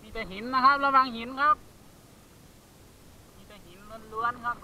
มีแต่หินนะครับ ระวังหินครับ มีแต่หินล้วนๆครับ